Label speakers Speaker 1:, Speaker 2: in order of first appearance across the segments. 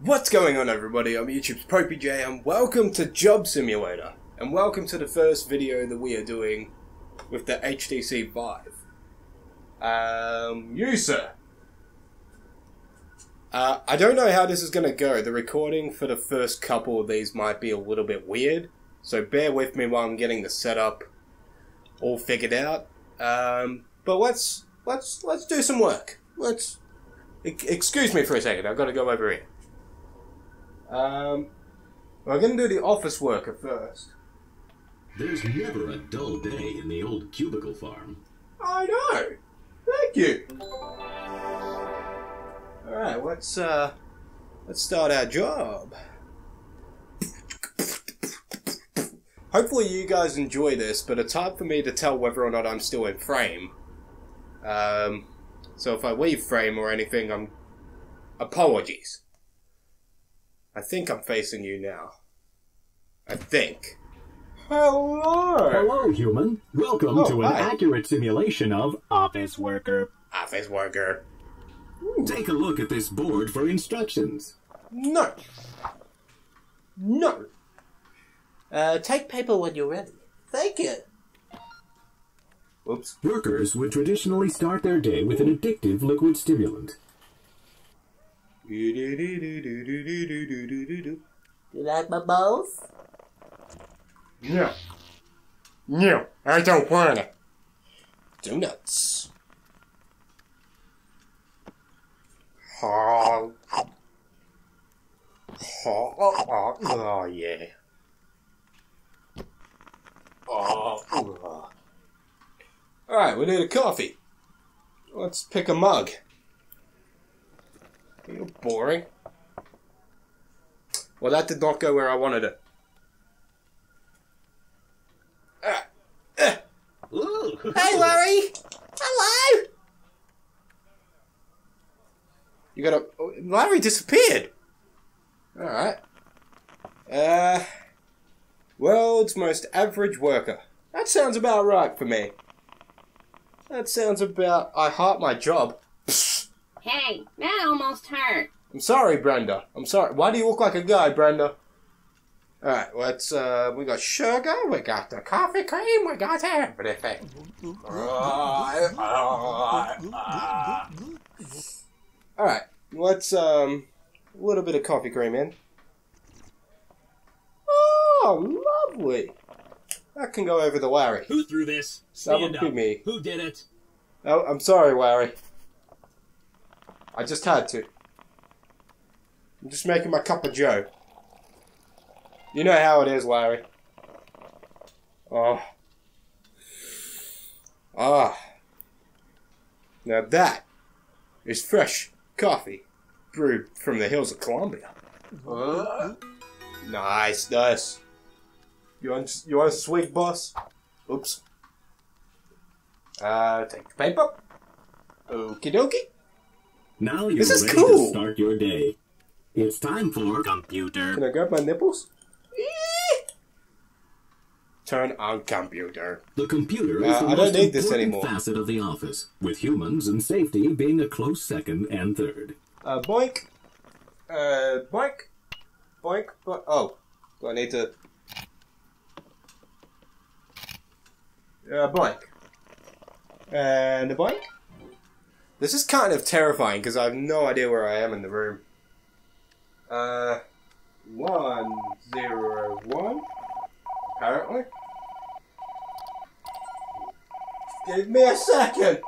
Speaker 1: What's going on everybody, I'm YouTube's PopeyJN and welcome to Job Simulator. And welcome to the first video that we are doing with the HTC Vive. Um, you sir. Uh, I don't know how this is going to go. The recording for the first couple of these might be a little bit weird. So bear with me while I'm getting the setup all figured out. Um, but let's, let's, let's do some work. Let's, excuse me for a second, I've got to go over here. Um, we're going to do the office worker first.
Speaker 2: There's never a dull day in the old cubicle farm.
Speaker 1: I know. Thank you. All right, let's uh, let's start our job. Hopefully, you guys enjoy this, but it's hard for me to tell whether or not I'm still in frame. Um, so if I leave frame or anything, I'm apologies. I think I'm facing you now. I think. Hello.
Speaker 2: Hello, human. Welcome
Speaker 1: Oh,
Speaker 2: to an
Speaker 1: hi.
Speaker 2: accurate simulation of Office Worker.
Speaker 1: Office worker.
Speaker 2: Take a look at this board for instructions.
Speaker 1: No. No. Uh, take paper when you're ready. Thank you. Whoops.
Speaker 2: Workers would traditionally start their day with an addictive liquid stimulant.
Speaker 3: You like my balls?
Speaker 1: No, No, I don't want it. Donuts. Oh, oh, oh, oh yeah. Oh, oh. Alright, we need a coffee. Let's pick a mug. You're boring. Well, that did not go where I wanted it. Ah, ah.
Speaker 2: Ooh.
Speaker 1: Hey, Larry! Hello! You got a. oh, Larry disappeared! Alright. Uh. World's most average worker. That sounds about right for me. That sounds about. I heart my job. Psst.
Speaker 4: Hey, that almost hurt.
Speaker 1: I'm sorry, Brenda. I'm sorry. Why do you look like a guy, Brenda? Alright, let's, uh, we got sugar, we got the coffee cream, we got everything. Alright, let's, um, a little bit of coffee cream in. Oh, lovely. That can go over the Larry.
Speaker 5: Who threw this?
Speaker 1: Stand That
Speaker 5: Stand
Speaker 1: would be
Speaker 5: up.
Speaker 1: me.
Speaker 5: Who did it?
Speaker 1: Oh, I'm sorry, Larry. I just had to. I'm just making my cup of joe. You know how it is, Larry. Oh. Ah. Now that is fresh coffee brewed from the hills of Colombia. Uh, nice, nice. You want, you want a swig, boss? Oops. Uh, take the paper. Okie dokie.
Speaker 2: Now you're
Speaker 1: This is
Speaker 2: ready
Speaker 1: cool.
Speaker 2: to start your day. It's time for computer.
Speaker 1: Can I grab my nipples? Turn on computer.
Speaker 2: The computer
Speaker 1: Uh,
Speaker 2: is the
Speaker 1: I don't
Speaker 2: most
Speaker 1: need this
Speaker 2: important
Speaker 1: anymore.
Speaker 2: facet of the office, with humans and safety being a close second and third.
Speaker 1: Uh, boink. Uh, boink. Boink. Boink. Oh. Do I need to... Uh, boink. And a boink. This is kind of terrifying because I have no idea where I am in the room. Uh, one, zero, one. Apparently. Give me a second.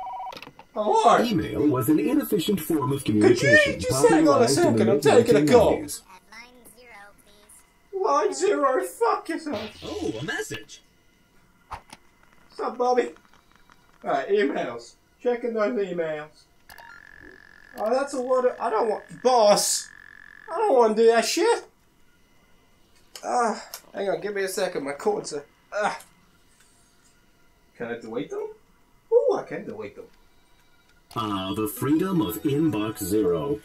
Speaker 1: Hello.
Speaker 2: Email was an inefficient form of communication.
Speaker 1: Could you
Speaker 2: communication.
Speaker 1: just hang on a
Speaker 2: popularized in the
Speaker 1: second? I'm taking a call.
Speaker 2: mid-1990s.
Speaker 3: Line zero, please.
Speaker 1: Line zero. Fuck yourself.
Speaker 5: Oh, a message.
Speaker 1: What's up, Bobby? Alright, emails. Checking those emails. Oh, that's a lot of. I don't want. Boss! I don't want to do that shit! Ah, hang on, give me a second. My cords are. Ah. Can I delete them? Ooh, I can delete them.
Speaker 2: Ah, the freedom of Inbox Zero.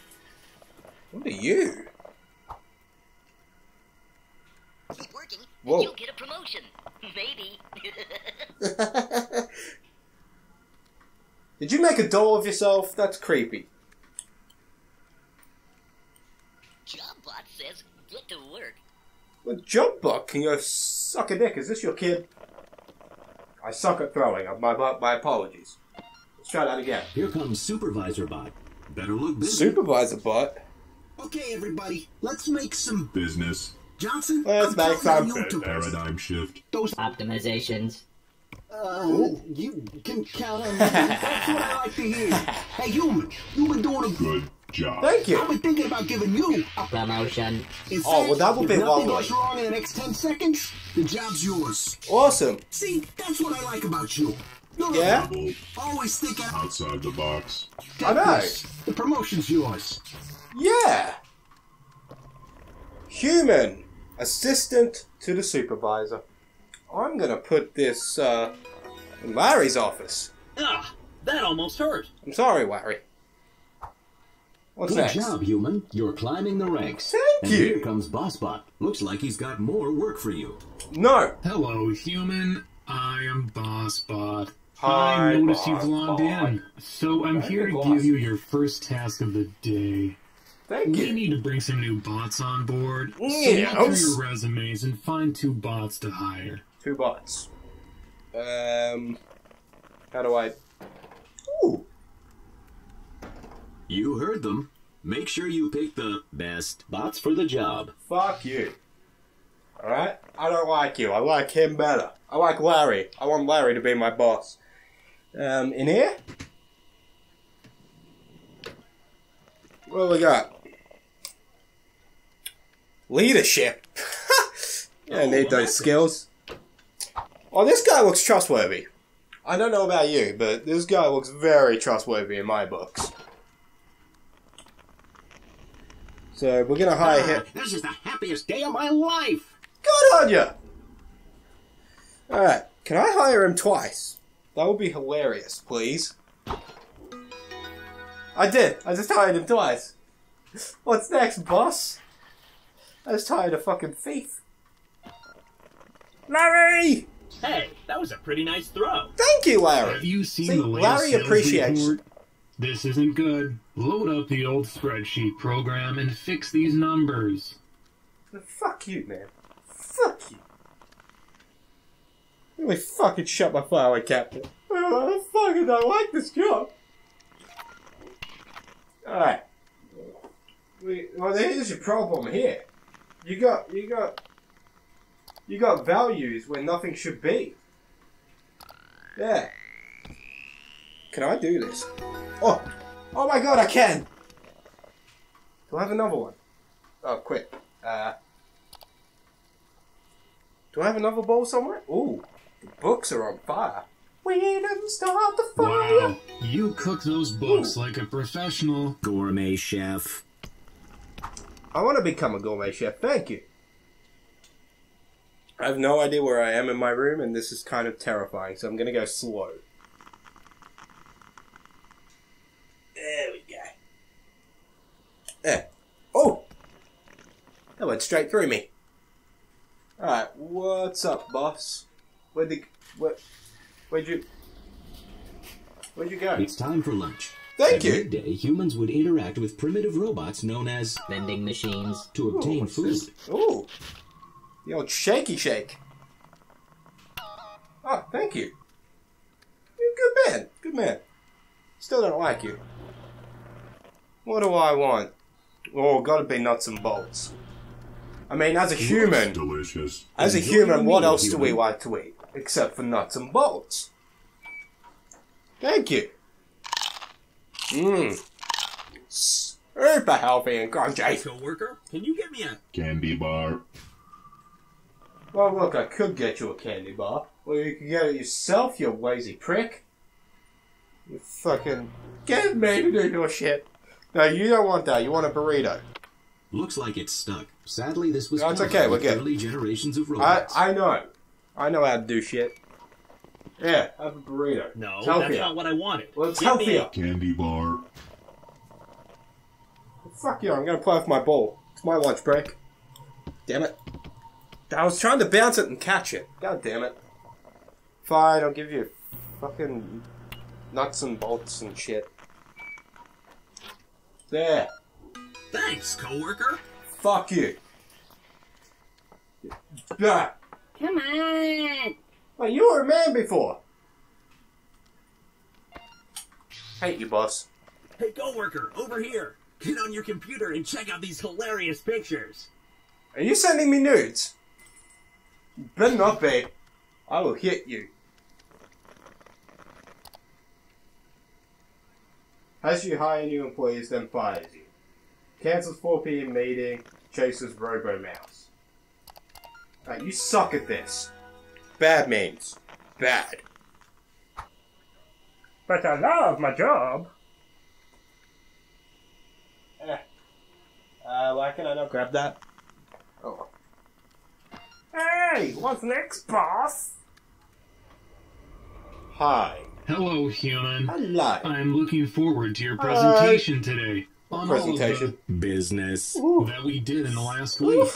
Speaker 1: What are you?
Speaker 4: Keep working,
Speaker 1: Whoa.
Speaker 4: and you'll get a promotion. Maybe.
Speaker 1: Did you make a doll of yourself? That's creepy.
Speaker 4: Job says get to work.
Speaker 1: Well, jump buck can go suck a dick. Is this your kid? I suck at throwing. My, my, my apologies. Let's try that again.
Speaker 2: Here comes Supervisor Bot. Better look busy.
Speaker 1: Supervisor butt.
Speaker 6: Okay, everybody, let's make some
Speaker 7: Business.
Speaker 6: Johnson.
Speaker 1: Let's
Speaker 6: I'm
Speaker 1: make
Speaker 6: counting
Speaker 1: some
Speaker 6: on you to
Speaker 7: Paradigm shift.
Speaker 6: those.
Speaker 3: Optimizations.
Speaker 6: Uh, you can count on me. That's what I like to hear. Hey, human, you've been doing a good.
Speaker 7: Good job.
Speaker 1: Thank you.
Speaker 6: I've been thinking about giving you a
Speaker 3: Promotion.
Speaker 6: In
Speaker 1: Oh,
Speaker 6: fact,
Speaker 1: well, that would
Speaker 6: if
Speaker 1: be
Speaker 6: nothing
Speaker 1: lovely.
Speaker 6: goes wrong in the next 10 seconds, the job's yours.
Speaker 1: Awesome.
Speaker 6: See, that's what I like about you. You're
Speaker 1: Yeah?
Speaker 7: Double
Speaker 6: Always think out.
Speaker 7: outside the box.
Speaker 1: I know.
Speaker 6: The promotion's yours.
Speaker 1: Yeah. Human assistant to the supervisor. I'm gonna put this uh, in Larry's office.
Speaker 5: Ah, that almost hurt.
Speaker 1: I'm sorry, Larry. What's
Speaker 2: Good
Speaker 1: next?
Speaker 2: job, human. You're climbing the ranks.
Speaker 1: Thank
Speaker 2: and
Speaker 1: you.
Speaker 2: here comes BossBot. Looks like he's got more work for you.
Speaker 1: No.
Speaker 8: Hello, human. I am BossBot.
Speaker 1: Hi,
Speaker 8: I noticed you've logged
Speaker 1: BossBot.
Speaker 8: in, so I'm
Speaker 1: Hey,
Speaker 8: here to
Speaker 1: boss.
Speaker 8: give you your first task of the day.
Speaker 1: Thank
Speaker 8: We
Speaker 1: you.
Speaker 8: need to bring some new bots on board. So look through your resumes and find two bots to hire.
Speaker 1: Two bots. Um. How do I? Ooh.
Speaker 2: You heard them. Make sure you pick the best bots for the job.
Speaker 1: Fuck you. Alright? I don't like you. I like him better. I like Larry. I want Larry to be my boss. Um, in here? What do we got? Leadership. I need those skills. Oh, this guy looks trustworthy. I don't know about you, but this guy looks very trustworthy in my books. So we're gonna hire him.
Speaker 6: Ah, This is the happiest day of my life.
Speaker 1: Good on ya! Alright, can I hire him twice? That would be hilarious, please. I did. I just hired him twice. What's next, boss? I just hired a fucking thief. Larry!
Speaker 5: Hey, that was a pretty nice throw.
Speaker 1: Thank you, Larry.
Speaker 8: Have
Speaker 1: Larry.
Speaker 8: you seen
Speaker 1: See,
Speaker 8: the latest
Speaker 1: Larry appreciates-
Speaker 8: report? This isn't good. Load up the old spreadsheet program and fix these numbers.
Speaker 1: Fuck you, man. Fuck you. Really fucking shut my flower captain. I fucking don't like this job. Alright. We, well, here's your problem here. You got, you got, you got values where nothing should be. Yeah. Can I do this? Oh, oh my god, I can. Do I have another one? Oh, quick. Uh, do I have another bowl somewhere? Ooh, the books are on fire. We didn't start the fire.
Speaker 8: Wow, you cook those books like a professional.
Speaker 2: Gourmet chef.
Speaker 1: I want to become a gourmet chef. Thank you. I have no idea where I am in my room, and this is kind of terrifying. So I'm gonna go slow. There we go. There. Oh, that went straight through me. All right, what's up, boss? Where'd the where, where'd you where'd you go?
Speaker 2: It's time for lunch.
Speaker 1: Thank
Speaker 2: At
Speaker 1: you.
Speaker 2: midday, humans would interact with primitive robots known as
Speaker 3: Vending machines.
Speaker 2: to obtain
Speaker 1: what's
Speaker 2: food.
Speaker 1: this? Ooh, the old shaky shake. Oh, thank you. You're a good man. Good man. Still don't like you. What do I want? Oh, gotta be nuts and bolts. I mean, as a human,
Speaker 7: Delicious.
Speaker 1: as a human, what
Speaker 2: meal,
Speaker 1: else do we
Speaker 2: human.
Speaker 1: like to eat except for nuts and bolts? Thank you. Mmm. Super healthy and crunchy.
Speaker 5: Coworker, can you get me a
Speaker 7: Candy bar.
Speaker 1: Well, look, I could get you a candy bar. Or you can get it yourself, you lazy prick. You fucking get me to do your shit. No, you don't want that. You want a burrito.
Speaker 2: Looks like it's stuck. Sadly, this was
Speaker 1: No, it's
Speaker 2: common
Speaker 1: okay, we're
Speaker 2: with
Speaker 1: good.
Speaker 2: early generations of
Speaker 1: I
Speaker 2: robots.
Speaker 1: I know. I know how to do shit. Yeah, have a burrito.
Speaker 5: No,
Speaker 1: It's
Speaker 5: that's not what I wanted.
Speaker 1: Well, it's
Speaker 5: Get me a-
Speaker 1: healthier.
Speaker 7: Candy bar.
Speaker 1: Fuck you, I'm gonna play with my ball. It's my lunch break. Damn it. I was trying to bounce it and catch it. God damn it. Fine, I'll give you fucking nuts and bolts and shit. There.
Speaker 5: Thanks, coworker.
Speaker 1: fuck you. Yeah.
Speaker 4: Come on.
Speaker 1: Well, you were a man before. Hate you, boss.
Speaker 5: Hey, coworker, over here. Get on your computer and check out these hilarious pictures.
Speaker 1: Are you sending me nudes? Better not be. I will hit you. Has you hire new employees, then fires you. Cancels 4 p.m. meeting, chases Robo Mouse. Right, you suck at this. Bad means bad. But I love my job. Eh. Uh, why can I not grab that? Oh. Hey, what's next, boss? Hi.
Speaker 8: Hello, human.
Speaker 1: Hello.
Speaker 8: I'm looking forward to your presentation today. On
Speaker 1: Presentation.
Speaker 2: Business.
Speaker 8: All of the, that we did in the last week.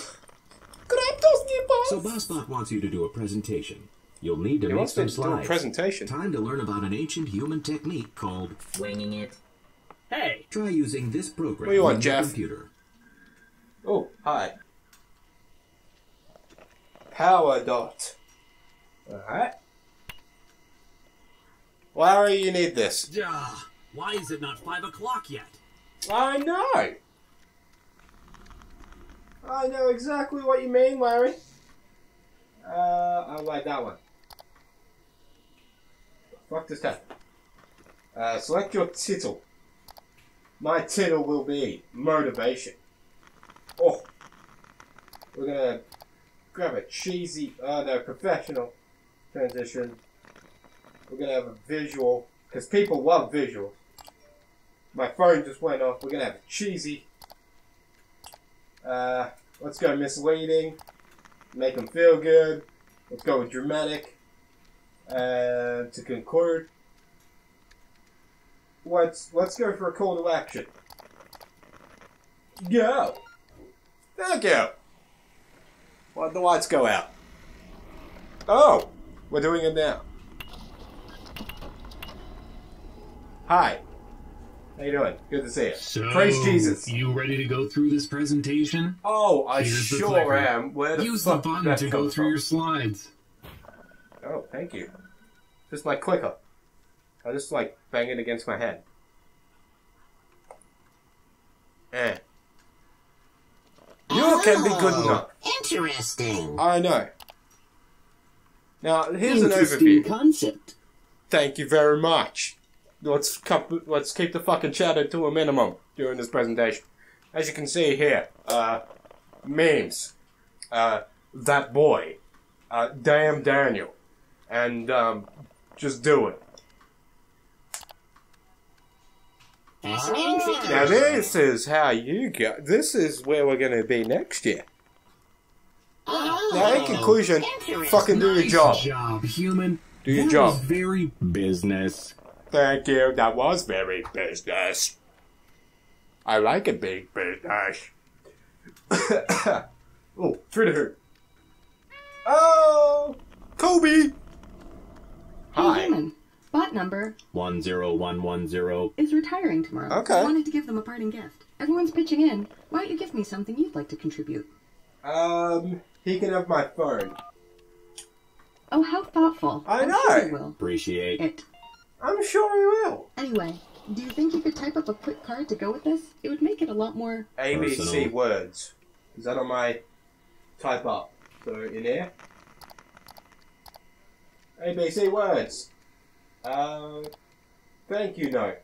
Speaker 1: Grab those new boss.
Speaker 2: So BossBot wants you to do a presentation. You'll need to
Speaker 1: He
Speaker 2: make some
Speaker 1: to
Speaker 2: slides.
Speaker 1: presentation.
Speaker 2: Time to learn about an ancient human technique called
Speaker 3: Winging it.
Speaker 5: Hey,
Speaker 2: try using this program
Speaker 1: What do you want,
Speaker 2: on your
Speaker 1: Jeff?
Speaker 2: computer.
Speaker 1: Oh, hi. Power dot. Alright. Larry, you need this.
Speaker 5: duh. Why is it not five o'clock yet?
Speaker 1: I know. I know exactly what you mean, Larry. Uh, I'll like that one. Fuck this tab. Uh, select your title. My title will be motivation. Oh, we're gonna grab a cheesy, uh, no, professional transition. We're gonna have a visual because people love visuals. My phone just went off. We're gonna have a cheesy. Uh, let's go misleading. Make them feel good. Let's go with dramatic. Uh, to conclude, let's let's go for a call to action. Go. Thank you. Why'd the lights go out? Oh, we're doing it now. Hi. How you doing? Good to see you.
Speaker 8: So,
Speaker 1: Praise Jesus.
Speaker 8: you ready to go through this presentation?
Speaker 1: Oh, I
Speaker 8: Here's
Speaker 1: sure am. Where the
Speaker 8: Use the button to go through
Speaker 1: from?
Speaker 8: your slides.
Speaker 1: Oh, thank you. Just my clicker. I just like bang it against my head. Eh. You can be good enough.
Speaker 4: Interesting.
Speaker 1: I know. Now here's an overview.
Speaker 4: concept.
Speaker 1: Thank you very much. Let's cup, let's keep the fucking chatter to a minimum during this presentation. As you can see here, uh, memes, uh, that boy, uh, damn Daniel, and um, just do it.
Speaker 4: Fascinating figures.
Speaker 1: Now this is how you go. This is where we're going to be next year. Now in conclusion, fucking do your
Speaker 8: Nice
Speaker 1: job.
Speaker 8: job, human.
Speaker 1: Do your
Speaker 8: That
Speaker 1: job.
Speaker 8: very
Speaker 2: Business.
Speaker 1: Thank you. That was very business. I like a big business. oh, through the hoop. Oh, Kobe.
Speaker 9: Hey,
Speaker 1: Hi.
Speaker 9: human. Bot number
Speaker 2: 10110.
Speaker 9: is retiring tomorrow.
Speaker 1: Okay.
Speaker 9: I wanted to give them a parting gift. Everyone's pitching in. Why don't you give me something you'd like to contribute?
Speaker 1: Um, he can have my phone.
Speaker 9: Oh, how thoughtful.
Speaker 1: I
Speaker 9: I'm
Speaker 1: know.
Speaker 9: Sure will.
Speaker 2: Appreciate.
Speaker 9: It.
Speaker 1: I'm sure he will.
Speaker 9: Anyway, do you think you could type up a quick card to go with this? It would make it a lot more.
Speaker 1: ABC
Speaker 2: Personal.
Speaker 1: words. Is that on my type up? So in here. ABC words. Uh, thank you note.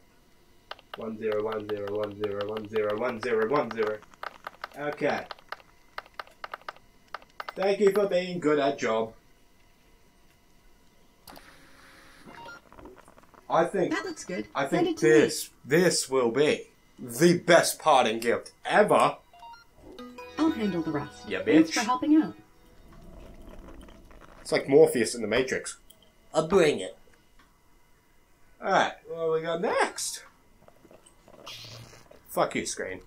Speaker 1: One zero one zero one zero one zero one zero one zero. Okay. Thank you for being good at job. I think
Speaker 9: That looks good.
Speaker 1: I
Speaker 9: Send
Speaker 1: think
Speaker 9: it to me.
Speaker 1: this this will be the best parting gift ever.
Speaker 9: I'll handle the rest.
Speaker 1: Yeah, bitch.
Speaker 9: Thanks for helping out.
Speaker 1: It's like Morpheus in the Matrix. I'll bring it. Alright, what we got next? Fuck you, screen.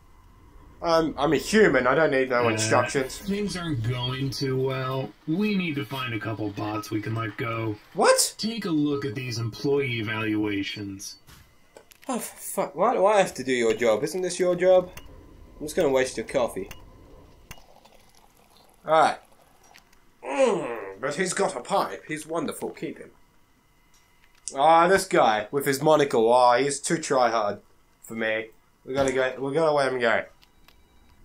Speaker 1: I'm, I'm a human, I don't need no
Speaker 8: Uh,
Speaker 1: instructions.
Speaker 8: Things aren't going too well. We need to find a couple bots we can let go.
Speaker 1: What?
Speaker 8: Take a look at these employee evaluations.
Speaker 1: Oh, fuck. Why do I have to do your job? Isn't this your job? I'm just gonna waste your coffee. Alright. Mm, but he's got a pipe. He's wonderful. Keep him. Ah, this guy with his monocle. Ah, he's too try hard for me. We gotta go. We gotta let him go.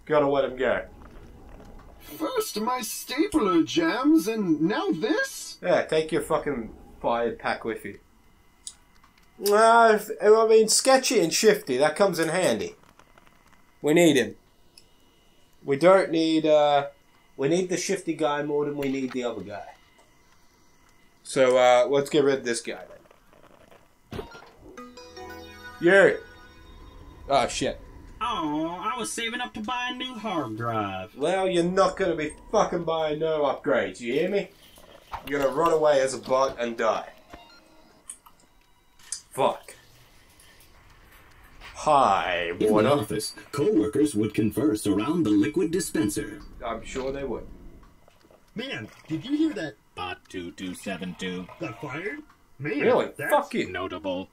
Speaker 1: Gotta let him go.
Speaker 6: First my stapler jams, and now this?
Speaker 1: Yeah, take your fucking fired pack with you. Uh, I mean, sketchy and shifty. That comes in handy. We need him. We don't need. uh... We need the shifty guy more than we need the other guy. So uh, let's get rid of this guy then. You. Oh shit.
Speaker 5: Oh, I was saving up to buy a new hard drive.
Speaker 1: Well, you're not gonna be fucking buying no upgrades. You hear me? You're gonna run away as a bot and die. Fuck. Hi,
Speaker 2: In the
Speaker 1: Warner.
Speaker 2: office, co-workers would converse around the liquid dispenser.
Speaker 1: I'm sure they would.
Speaker 5: Man, did you hear that? Bot 2272 got fired? Man,
Speaker 1: Really?
Speaker 5: that's
Speaker 1: Fuck you.
Speaker 5: notable.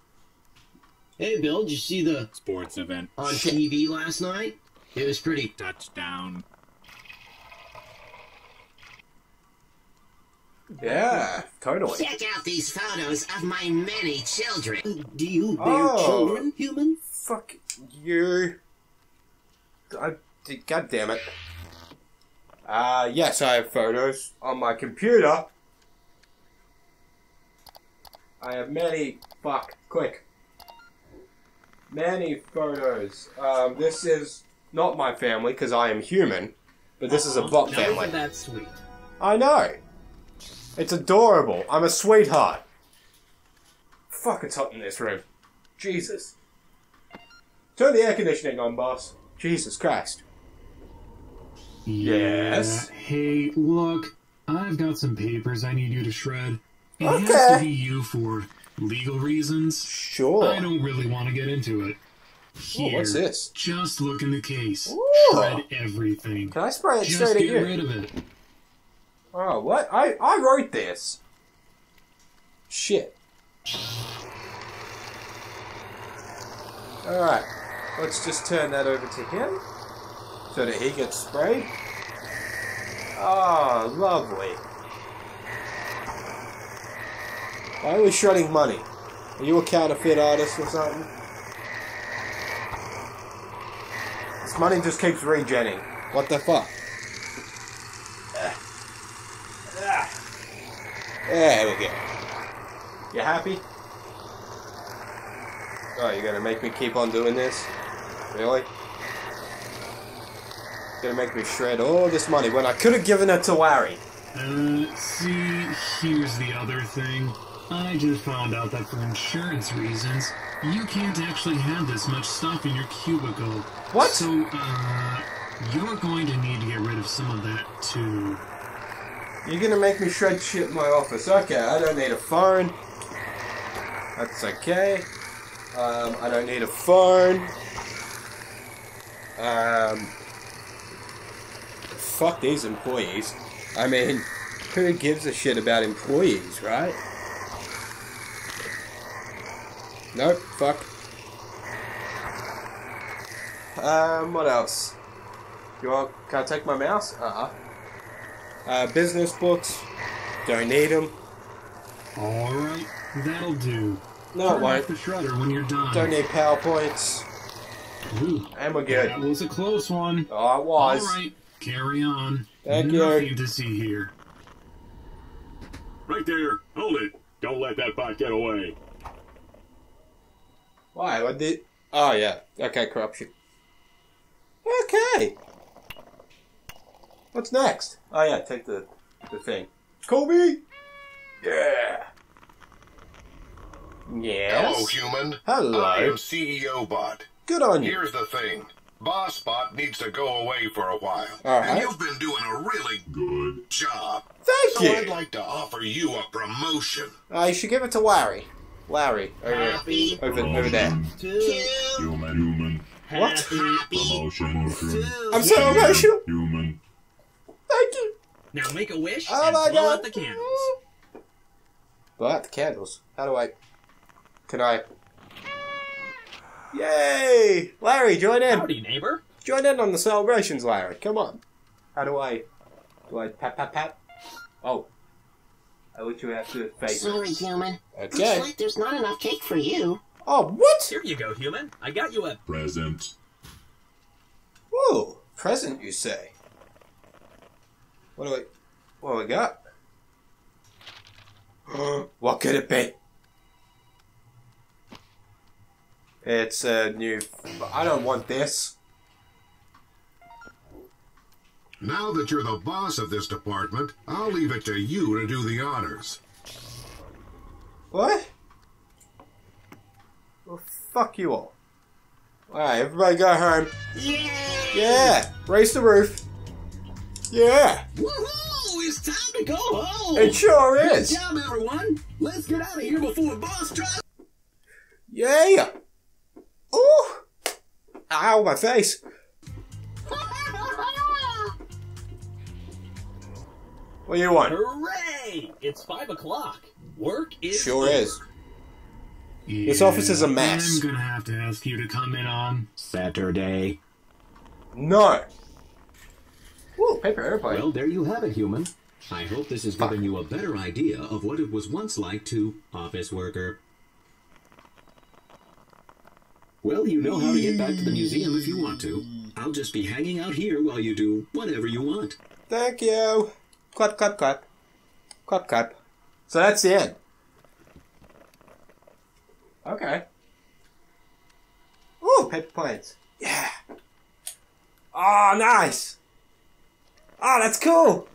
Speaker 10: Hey, Bill, did you see the
Speaker 5: Sports event.
Speaker 10: on
Speaker 1: Shit.
Speaker 10: TV last night? It was pretty.
Speaker 5: Touchdown.
Speaker 1: Yeah, totally.
Speaker 4: Check out these photos of my many children.
Speaker 10: Do you bear
Speaker 1: Oh.
Speaker 10: children, human?
Speaker 1: Fuck you. I, God damn it. Uh, yes, I have photos on my computer. I have many. Fuck, quick. Many photos. Um, this is not my family because I am human, but this is a bot
Speaker 5: Now
Speaker 1: family.
Speaker 5: isn't that sweet?
Speaker 1: I know. It's adorable. I'm a sweetheart. Fuck, it's hot in this room. Jesus. Turn the air conditioning on, boss. Jesus Christ. Yes?
Speaker 8: Yeah. Hey, look, I've got some papers I need you to shred. It has to be you for legal reasons.
Speaker 1: Sure.
Speaker 8: I don't really want to get into it.
Speaker 1: Ooh, what's this?
Speaker 8: Just look in the case.
Speaker 1: Ooh.
Speaker 8: Shred everything.
Speaker 1: Can I spray it
Speaker 8: Just
Speaker 1: straight
Speaker 8: get
Speaker 1: at you?
Speaker 8: rid of it.
Speaker 1: Oh, what? I, I wrote this. Shit. Alright. Let's just turn that over to him. So that he gets sprayed. Oh, lovely. Why are we shredding money? Are you a counterfeit artist or something? This money just keeps regenning. What the fuck? There we go. You happy? Oh, you're gonna make me keep on doing this? Really? Gonna make me shred all this money when I could have given it to Larry.
Speaker 8: Uh, see, here's the other thing. I just found out that for insurance reasons, you can't actually have this much stuff in your cubicle.
Speaker 1: What?
Speaker 8: So, uh, you're going to need to get rid of some of that too.
Speaker 1: You're gonna make me shred shit in my office. Okay, I don't need a phone. That's okay. Um, I don't need a phone. Um, fuck these employees. I mean, who gives a shit about employees, right? Nope, fuck. Um, what else? You want, can I take my mouse? Uh-uh. Uh, business books. Don't need them.
Speaker 8: Alright, that'll do.
Speaker 1: No,
Speaker 8: Turn
Speaker 1: it won't.
Speaker 8: the shredder when you're done.
Speaker 1: Don't need PowerPoints.
Speaker 8: Ooh,
Speaker 1: And we're good.
Speaker 8: that was a close one.
Speaker 1: Oh, it was.
Speaker 8: Alright, carry on.
Speaker 1: Thank you.
Speaker 8: Nothing to see here.
Speaker 7: Right there. Hold it. Don't let that bot get away.
Speaker 1: Why? What did? Oh yeah. Okay, corruption. Okay. What's next? Oh yeah, take the the thing. Kobe. Yeah. Yes.
Speaker 11: Hello, human.
Speaker 1: Hello.
Speaker 11: I am CEO Bot.
Speaker 1: Good on you.
Speaker 11: Here's the thing. Boss Bot needs to go away for a while.
Speaker 1: All
Speaker 11: And you've been doing a really good job.
Speaker 1: Thank
Speaker 11: so
Speaker 1: you.
Speaker 11: I'd like to offer you a promotion.
Speaker 1: Uh, you should give it to Larry. Larry, over,
Speaker 4: Happy.
Speaker 1: over, over there.
Speaker 4: Two.
Speaker 7: Human. Human.
Speaker 1: What?
Speaker 4: Happy.
Speaker 7: Promotion.
Speaker 4: Two.
Speaker 1: I'm so emotional.
Speaker 7: Human.
Speaker 1: Thank you.
Speaker 5: Now make a wish
Speaker 1: Oh
Speaker 5: and
Speaker 1: my
Speaker 5: blow
Speaker 1: god.
Speaker 5: out the candles.
Speaker 1: Blow out the candles. How do I? Can I? Yay! Larry, join in.
Speaker 5: Howdy, neighbor.
Speaker 1: Join in on the celebrations, Larry. Come on. How do I? Do I pat pat pat? Oh. I literally have to face
Speaker 4: Sorry, human.
Speaker 1: Okay.
Speaker 4: Looks like there's not enough cake for you.
Speaker 1: Oh, what?
Speaker 5: Here you go, human. I got you a
Speaker 7: Present.
Speaker 1: Whoa, present, you say? What do I, what do we got? what could it be? It's a new. I don't want this.
Speaker 11: Now that you're the boss of this department, I'll leave it to you to do the honors.
Speaker 1: What? Well, fuck you all. Alright, everybody go home.
Speaker 4: Yeah!
Speaker 1: Yeah! Raise the roof. Yeah!
Speaker 10: Woohoo! It's time to go home!
Speaker 1: It sure is!
Speaker 10: Good
Speaker 1: is!
Speaker 10: job, everyone! Let's get out of here before boss tries.
Speaker 1: Yeah! Ooh! Ow, my face! What do you want?
Speaker 5: hooray! It's five o'clock. Work is
Speaker 1: Sure
Speaker 5: over.
Speaker 1: is. This office is a mess.
Speaker 8: I'm gonna have to ask you to come in on
Speaker 2: Saturday.
Speaker 1: No! Ooh, paper airplane.
Speaker 2: Well, there you have it, human. I hope this has given you a better idea of what it was once like to office worker. Well, you know how to get back to the museum if you want to. I'll just be hanging out here while you do whatever you want.
Speaker 1: Thank you. Clap, clap, clap. Clap, clap. So that's the end. Okay. Ooh, paper planes. Yeah. Oh, nice. Oh, that's cool.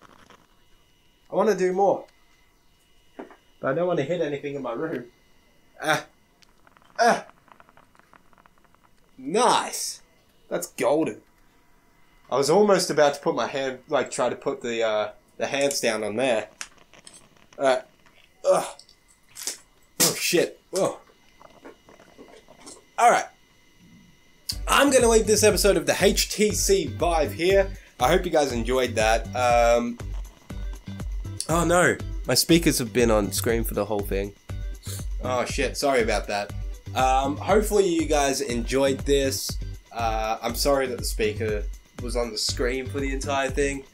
Speaker 1: I want to do more. But I don't want to hit anything in my room. Ah. Ah. Nice. That's golden. I was almost about to put my hand, like, try to put the uh, the hands down on there. Ugh. Oh shit. Oh. All right. I'm gonna leave this episode of the HTC Vive here. I hope you guys enjoyed that. Um, oh no, my speakers have been on screen for the whole thing. Oh shit, sorry about that. Um, hopefully you guys enjoyed this. Uh, I'm sorry that the speaker was on the screen for the entire thing,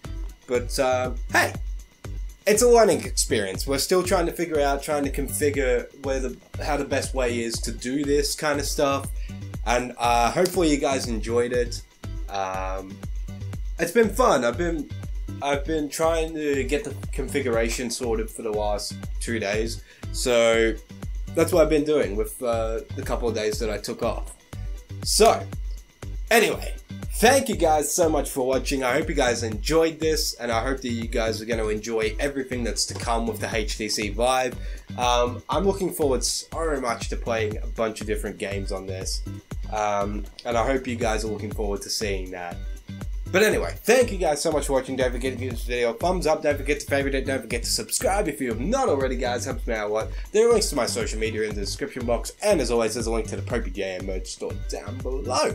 Speaker 1: but um, hey, it's a learning experience. We're still trying to figure out, trying to configure where the how the best way is to do this kind of stuff, and uh, hopefully you guys enjoyed it. Um, it's been fun. I've been I've been trying to get the configuration sorted for the last two days, so that's what I've been doing with uh, the couple of days that I took off. So, anyway, thank you guys so much for watching. I hope you guys enjoyed this, and I hope that you guys are going to enjoy everything that's to come with the HTC Vive. Um, I'm looking forward so much to playing a bunch of different games on this, um, and I hope you guys are looking forward to seeing that. But anyway, thank you guys so much for watching. Don't forget to give this video a thumbs up. Don't forget to favorite it. Don't forget to subscribe if you have not already, guys. Helps me out a lot. There are links to my social media in the description box. And as always, there's a link to the PopeyJN merch store down below.